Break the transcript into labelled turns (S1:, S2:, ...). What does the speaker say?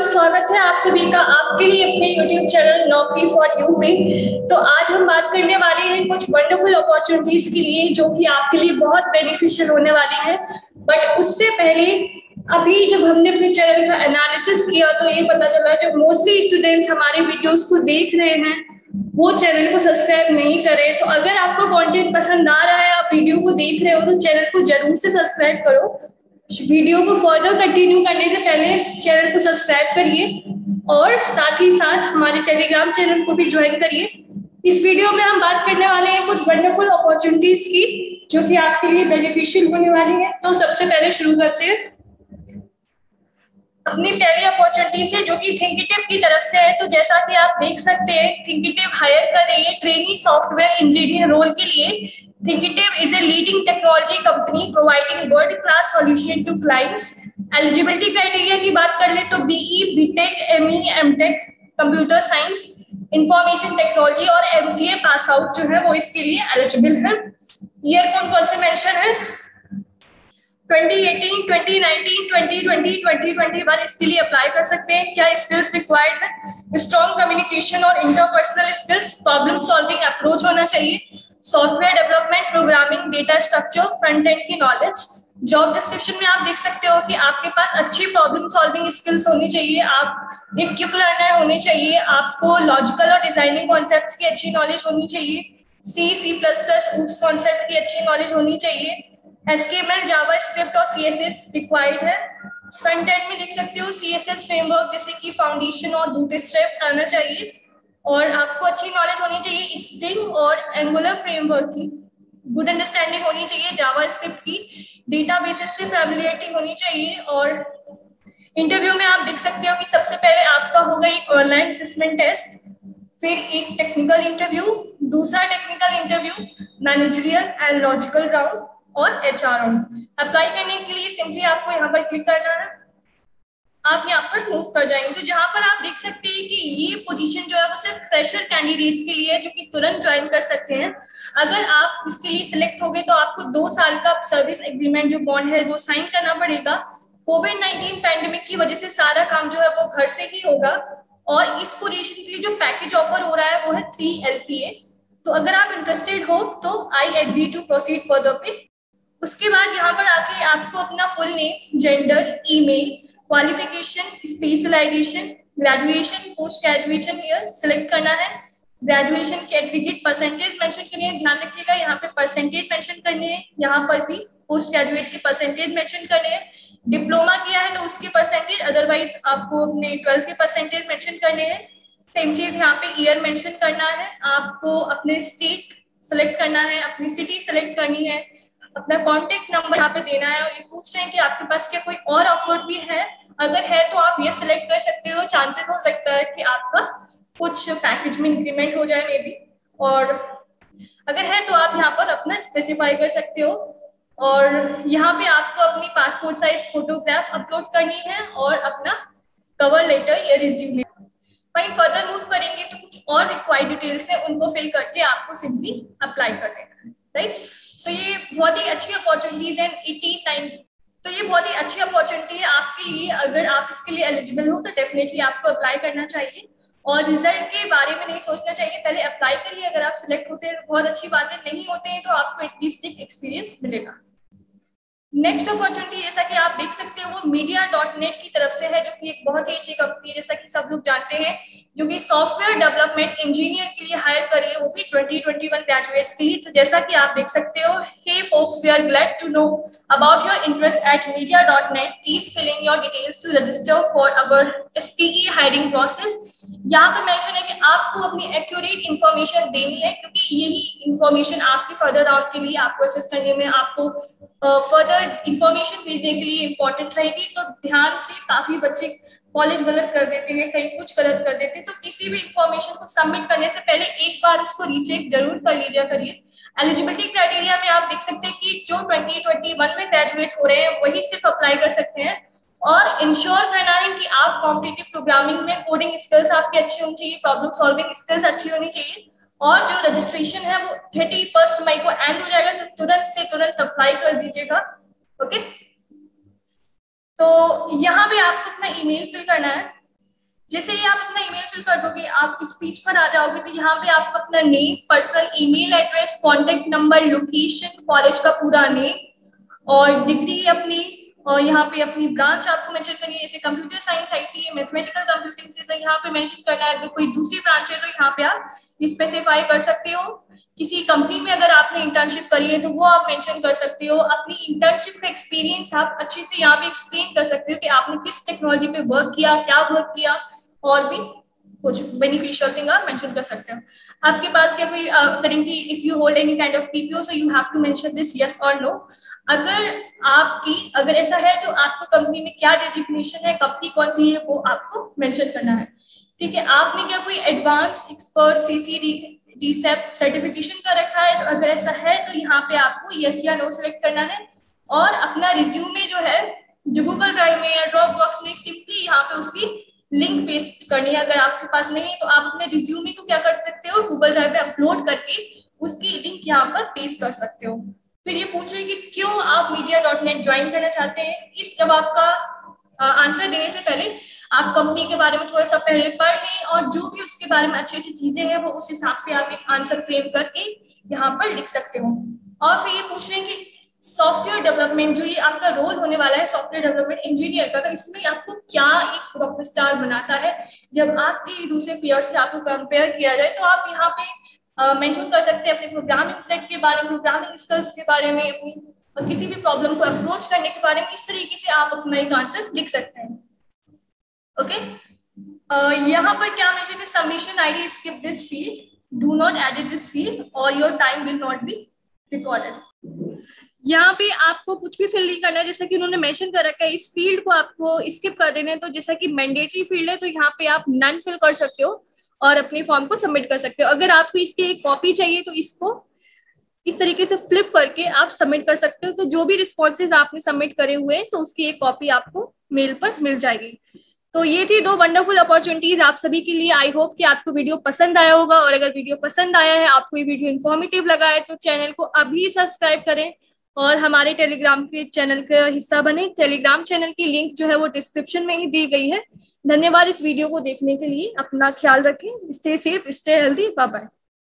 S1: Everyone स्वागत है आप सभी का, आपके लिए अपने यूट्यूब चैनल नौकरी फॉर यू पे। तो आज हम बात करने वाले हैं कुछ वंडरफुल अपॉर्चुनिटीज़ के लिए, जो कि आपके लिए बहुत बेनिफिशियल होने वाली है। बट उससे पहले, अभी जब हमने अपने चैनल का एनालिसिस किया तो ये पता चला जब मोस्टली स्टूडेंट्स हमारे वीडियोस को देख रहे हैं, वो चैनल को सब्सक्राइब नहीं करें। तो अगर आपको कंटेंट पसंद आ रहा है, आप वीडियो को देख रहे हो तो चैनल को ज़रूर से सब्सक्राइब करो। वीडियो को फर्दर कंटिन्यू करने से पहले चैनल को सब्सक्राइब करिए और साथ ही साथ हमारे टेलीग्राम चैनल को भी ज्वाइन करिए। इस वीडियो में हम बात करने वाले हैं कुछ वंडरफुल अपॉर्चुनिटीज़ की, जो कि आपके लिए बेनिफिशियल होने वाली है। तो सबसे पहले शुरू करते हैं। अपनी पहली अपॉर्चुनिटी से जो कि थिंकिटिव की तरफ़ से है तो जैसा कि आप देख सकते हैं थिंकिटिव हायर कर रही है ट्रेनिंग सॉफ्टवेयर इंजीनियर रोल के लिए। Thinkitive is a leading technology company providing world-class solution to clients. Eligibility criteria की बात कर ले तो BE, BTech, ME, MTech, computer science information technology और एमसीए पास आउट जो है वो इसके लिए एलिजिबल है। ईयर कौन कौन से मेंशन है? 2018, 2019, 2020, 2021 इसके लिए अप्लाई कर सकते हैं। क्या स्किल्स रिक्वायर्ड स्ट्रॉन्ग कम्युनिकेशन और interpersonal skills problem solving approach होना चाहिए। Software development programming data structure front end की नॉलेज जॉब डिस्क्रिप्शन में आप देख सकते हो कि आपके पास अच्छी प्रॉब्लम सॉल्विंग स्किल्स होनी चाहिए। आप एक क्विक लर्नर होने चाहिए। आपको लॉजिकल और डिज़ाइनिंग कॉन्सेप्ट्स की अच्छी नॉलेज होनी चाहिए। C C plus plus concept की अच्छी नॉलेज होनी चाहिए। जावा स्क्रिप्ट और एस रिक्वायर्ड है। फ्रंट एंड में देख सकते हो एस फ्रेमवर्क जैसे कि फाउंडेशन और बूट स्ट्रेप आना चाहिए। और आपको अच्छी नॉलेज होनी चाहिए स्प्रिंग और एंगुलर फ्रेमवर्क की। गुड अंडरस्टैंडिंग होनी चाहिए जावा स्क्रिप्ट की। डेटा बेसिस से फैमिलियरिटी होनी चाहिए। और इंटरव्यू में आप देख सकते हो कि सबसे पहले आपका होगा एक ऑनलाइन असेसमेंट टेस्ट फिर एक टेक्निकल इंटरव्यू दूसरा technical interview managerial and logical round और एच आर अप्लाई करने के लिए सिंपली आपको यहाँ पर क्लिक करना है। आप यहाँ पर मूव कर जाएँगे। तो जहाँ पर आप देख सकते हैं कि ये पोजीशन जो है वो सिर्फ़ फ्रेशर कैंडिडेट्स के लिए है, जो कि तुरंत ज्वाइन कर सकते हैं। अगर आप इसके लिए सिलेक्ट हो गए तो आपको दो साल का सर्विस एग्रीमेंट जो बॉन्ड है वो साइन करना पड़ेगा। कोविड नाइन्टीन पैंडेमिक की वजह से सारा काम जो है वो घर से ही होगा। और इस पोजिशन के लिए जो पैकेज ऑफ़र हो रहा है, वो है थ्री एल तो अगर आप इंटरेस्टेड हो तो I agree to proceed further पे। उसके बाद यहाँ पर आके आपको अपना full name gender email qualification specialization graduation post graduation year select करना है। ग्रेजुएशन के एग्रीगेट परसेंटेज मेंशन करनी है। ध्यान रखिएगा, यहाँ पे परसेंटेज मेंशन करनी है। यहाँ पर भी पोस्ट ग्रेजुएट के परसेंटेज मेंशन करने हैं। डिप्लोमा किया है तो उसके परसेंटेज अदरवाइज़ आपको अपने ट्वेल्थ के परसेंटेज मेंशन करने हैं। सेम चीज़ यहाँ पे ईयर मेंशन करना है। आपको अपने स्टेट सेलेक्ट करना है, अपनी सिटी सेलेक्ट करनी है। अपना कॉन्टेक्ट नंबर यहाँ पे देना है और ये पूछ रहे हैं कि आपके पास क्या कोई और ऑफ़र भी है? अगर है तो आप ये सिलेक्ट कर सकते हो। चांसेस हो सकता है कि आपका कुछ पैकेज में इंक्रीमेंट हो जाए मे बी और अगर है तो आप यहाँ पर अपना स्पेसिफाई कर सकते हो। और यहाँ पे आपको अपनी पासपोर्ट साइज़ फोटोग्राफ अपलोड करनी है और अपना कवर लेटर या रिज्यूमे वहीं फर्दर मूव करेंगे तो कुछ और रिक्वायर्ड डिटेल्स है, उनको फिल करके आपको सिंपली अप्लाई कर देना है। राइट सो ये बहुत ही अच्छी अपॉर्चुनिटीज़ है एटी नाइन तो ये बहुत ही अच्छी अपॉर्चुनिटी है आपके लिए, अगर आप इसके लिए एलिजिबल हो तो डेफिनेटली आपको अप्लाई करना चाहिए. और रिज़ल्ट के बारे में नहीं सोचना चाहिए, पहले अप्लाई करिए, अगर आप सिलेक्ट होते हैं, बहुत अच्छी बातें नहीं होते हैं तो आपको एटलीस्ट एक एक्सपीरियंस मिलेगा. नेक्स्ट अपॉर्चुनिटी जैसा कि आप देख सकते हो, वो मीडिया डॉट नेट की तरफ़ से है, जो कि एक बहुत ही अच्छी कंपनी जैसा कि सब लोग जानते हैं. जो कि सॉफ्टवेयर डेवलपमेंट इंजीनियर के लिए हायर करिए वो भी 2021 ग्रेजुएट्स के तो जैसा कि आप देख सकते हो hey folks we are glad to know about your interest at media.net please fill in your details to register for our STE hiring process यहाँ पे मेंशन है कि आपको अपनी एक्यूरेट इंफॉर्मेशन देनी है, क्योंकि यही इंफॉर्मेशन आपके फर्दर डाउट के लिए, आपको असेस करने में आपको फर्दर इंफॉर्मेशन भेजने के लिए इंपॉर्टेंट रहेगी। तो ध्यान से काफ़ी बच्चे कॉलेज गलत कर देते हैं, कहीं कुछ गलत कर देते हैं तो किसी भी इंफॉर्मेशन को सबमिट करने से पहले एक बार उसको रीचेक ज़रूर कर लीजिए करिए। एलिजिबिलिटी क्राइटेरिया में आप देख सकते हैं कि जो 2021 में ग्रेजुएट हो रहे हैं, वही सिर्फ़ अप्लाई कर सकते हैं। और इंश्योर करना है कि आप कॉम्पिटेटिव प्रोग्रामिंग में कोडिंग स्किल्स आपकी अच्छी होनी चाहिए प्रॉब्लम सॉल्विंग स्किल्स अच्छी होनी चाहिए। और जो रजिस्ट्रेशन है, वो थर्टी फ़र्स्ट मई को एंड हो जाएगा तो तुरंत से तुरंत अप्लाई कर दीजिएगा। ओके तो यहाँ पे आपको अपना ईमेल फिल करना है। जैसे ही आप अपना ईमेल फिल कर दोगे, आप इस पेज पर आ जाओगे तो यहाँ पे आपको अपना name personal email address contact number location college का पूरा नेम और डिग्री अपनी, और यहाँ पे अपनी ब्रांच आपको मेंशन करनी है। जैसे computer science I T mathematical computing से यहाँ पे मेंशन करना है। अगर कोई दूसरी ब्रांच है तो यहाँ पे आप स्पेसिफाई कर सकते हो। किसी कंपनी में अगर आपने इंटर्नशिप करी है तो वो आप मेंशन कर सकते हो। अपनी इंटर्नशिप का एक्सपीरियंस आप अच्छे से यहाँ पे एक्सप्लेन कर सकते हो कि आपने किस टेक्नोलॉजी पे वर्क किया, क्या वर्क किया, और भी कुछ बेनिफिशियल थिंग आप मेंशन कर सकते हो। आपके पास क्या कोई currently if you hold any kind of PPO so you have to mention this yes और नो अगर आपकी, अगर ऐसा है तो आपको कंपनी में क्या डेजिग्नेशन है कंपनी कौन सी है, वो आपको मेंशन करना है। ठीक है, आपने क्या कोई advance expert CC DSAP certification का रखा है? तो अगर ऐसा है तो यहाँ पे आपको यस या नो सेलेक्ट करना है। और अपना रिज्यूमे जो है, जो गूगल ड्राइव में या ड्रॉप बॉक्स में सिंपली यहाँ पे उसकी लिंक पेस्ट करनी है। अगर आपके पास नहीं है तो आप अपने रिज्यूमे को क्या कर सकते हो? गूगल ड्राइव पे अपलोड करके उसकी लिंक यहाँ पर पेस्ट कर सकते हो। फिर ये पूछो कि क्यों आप मीडिया डॉट नेट ज्वाइन करना चाहते हैं? इस जवाब का आंसर देने से पहले आप कंपनी के बारे में थोड़ा सा पहले पढ़ लें और जो भी उसके बारे में अच्छी अच्छी चीज़ें हैं, वो उस हिसाब से आप एक आंसर फ्रेम करके यहाँ पर लिख सकते हो। और फिर ये पूछ रहे हैं कि सॉफ्टवेयर डेवलपमेंट जो ये आपका रोल होने वाला है सॉफ्टवेयर डेवलपमेंट इंजीनियर का तो इसमें आपको क्या एक रॉक स्टार बनाता है? जब आपके दूसरे पेयर से आपको कंपेयर किया जाए तो आप यहाँ पे मेंशन कर सकते हैं अपने प्रोग्रामिंग सेट के बारे में प्रोग्रामिंग स्किल्स के बारे में अपनी किसी भी प्रॉब्लम को अप्रोच करने के बारे में इस तरीके से आप अपना एक आंसर लिख सकते हैं। Okay okay? uh, यहाँ पर क्या मेंशन है? Submission ID skip this field do not edit this field or your time will not be recorded यहाँ पे आपको कुछ भी फिल नहीं करना है जैसा कि उन्होंने मेंशन कर रखा है इस फ़ील्ड को आपको स्किप कर देना है। तो जैसा कि मैंडेटरी फ़ील्ड है तो यहाँ पे आप नन फिल कर सकते हो और अपने फॉर्म को सबमिट कर सकते हो। अगर आपको इसकी एक कॉपी चाहिए तो इसको इस तरीके से फ्लिप करके आप सबमिट कर सकते हो। तो जो भी रिस्पॉन्सेज आपने सबमिट करे हुए हैं तो उसकी एक कॉपी आपको मेल पर मिल जाएगी। तो ये थी दो वंडरफुल अपॉर्चुनिटीज़ आप सभी के लिए। आई होप कि आपको वीडियो पसंद आया होगा। और अगर वीडियो पसंद आया है, आपको ये वीडियो इन्फॉर्मेटिव लगा है तो चैनल को अभी सब्सक्राइब करें। और हमारे टेलीग्राम के चैनल का हिस्सा बने। टेलीग्राम चैनल की लिंक जो है, वो डिस्क्रिप्शन में ही दी गई है। धन्यवाद इस वीडियो को देखने के लिए। अपना ख्याल रखें। Stay safe stay healthy bye bye